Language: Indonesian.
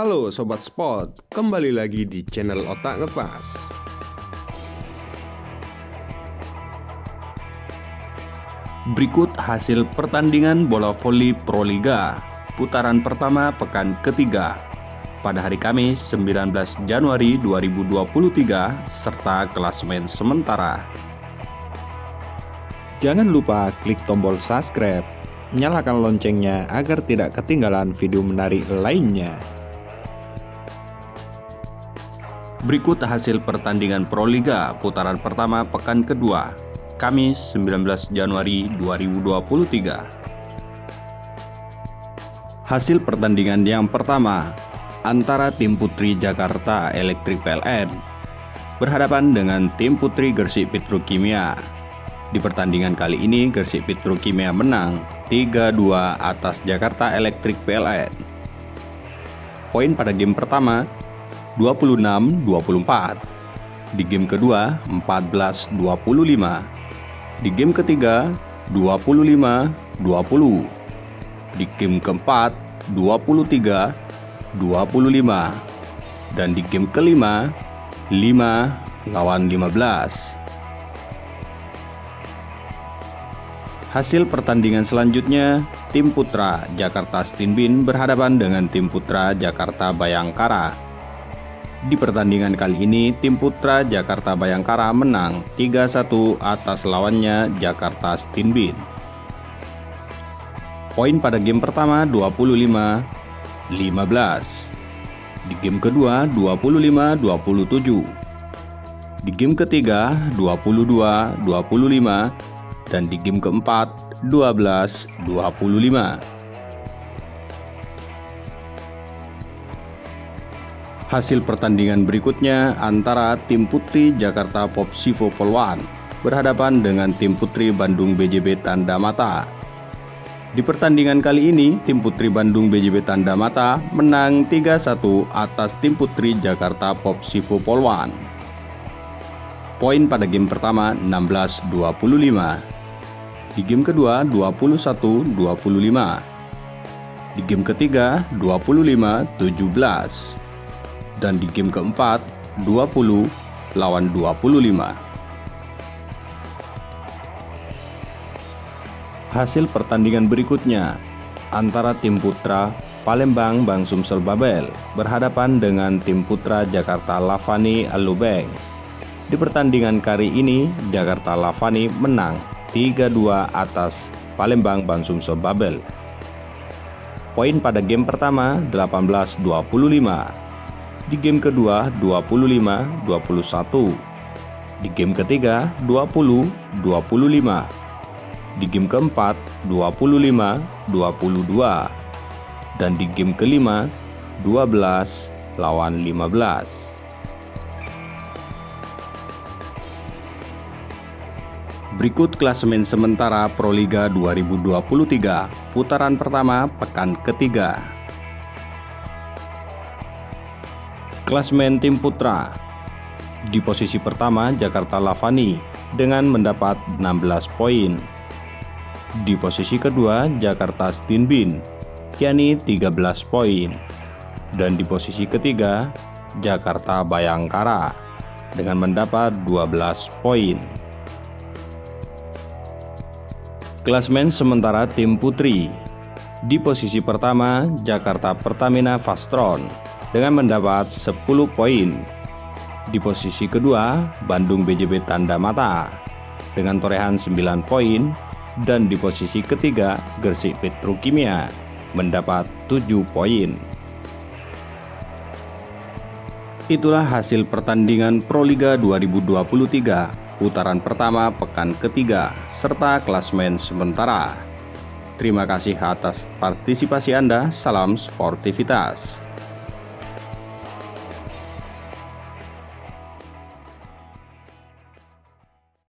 Halo Sobat Sport, kembali lagi di channel Otak Ngepas. Berikut hasil pertandingan bola voli Proliga putaran pertama pekan ketiga pada hari Kamis 19 Januari 2023 serta klasmen sementara. Jangan lupa klik tombol subscribe, nyalakan loncengnya agar tidak ketinggalan video menarik lainnya. Berikut hasil pertandingan Proliga putaran pertama pekan kedua, Kamis 19 Januari 2023. Hasil pertandingan yang pertama antara tim putri Jakarta Elektrik PLN berhadapan dengan tim putri Gersik Petrokimia. Di pertandingan kali ini Gersik Petrokimia menang 3-2 atas Jakarta Elektrik PLN. Poin pada game pertama 26-24. Di game kedua 14-25. Di game ketiga 25-20. Di game keempat 23 25 dan di game kelima 5 lawan 15. Hasil pertandingan selanjutnya, tim putra Jakarta Stinbin berhadapan dengan tim putra Jakarta Bayangkara. Di pertandingan kali ini, tim putra Jakarta Bayangkara menang 3-1 atas lawannya Jakarta Stinbin. Poin pada game pertama 25 15. Di game kedua 25-27. Di game ketiga 22-25 dan di game keempat 12-25. Hasil pertandingan berikutnya antara tim putri Jakarta Pop Sivo Polwan berhadapan dengan tim putri Bandung BJB Tanda Mata. Di pertandingan kali ini, tim putri Bandung BJB Tanda Mata menang 3-1 atas tim putri Jakarta Pop Sivo Polwan. Poin pada game pertama 16-25 di game kedua 21-25. Di game ketiga 25-17. Dan di game keempat 20 lawan 25. Hasil pertandingan berikutnya antara tim putra Palembang Bang Sumsel Babel berhadapan dengan tim putra Jakarta Lavani Alubeng. Di pertandingan kali ini, Jakarta Lavani menang 3-2 atas Palembang Bansumso Babel. Poin pada game pertama 18-25. Di game kedua 25-21. Di game ketiga 20-25. Di game keempat 25-22. Dan di game kelima 12 lawan 15. Berikut klasemen sementara Proliga 2023 putaran pertama pekan ketiga. Klasemen tim putra di posisi pertama Jakarta Lavani dengan mendapat 16 poin. Di posisi kedua Jakarta Stinbin yakni 13 poin. Dan di posisi ketiga Jakarta Bayangkara dengan mendapat 12 poin. Klasmen sementara tim putri Di posisi pertama, Jakarta Pertamina Fastron dengan mendapat 10 poin. Di posisi kedua, Bandung BJB Tanda Mata dengan torehan 9 poin. Dan di posisi ketiga, Gersik Petrokimia mendapat 7 poin. Itulah hasil pertandingan Proliga 2023 putaran pertama pekan ketiga, serta klasmen sementara. Terima kasih atas partisipasi Anda. Salam sportivitas.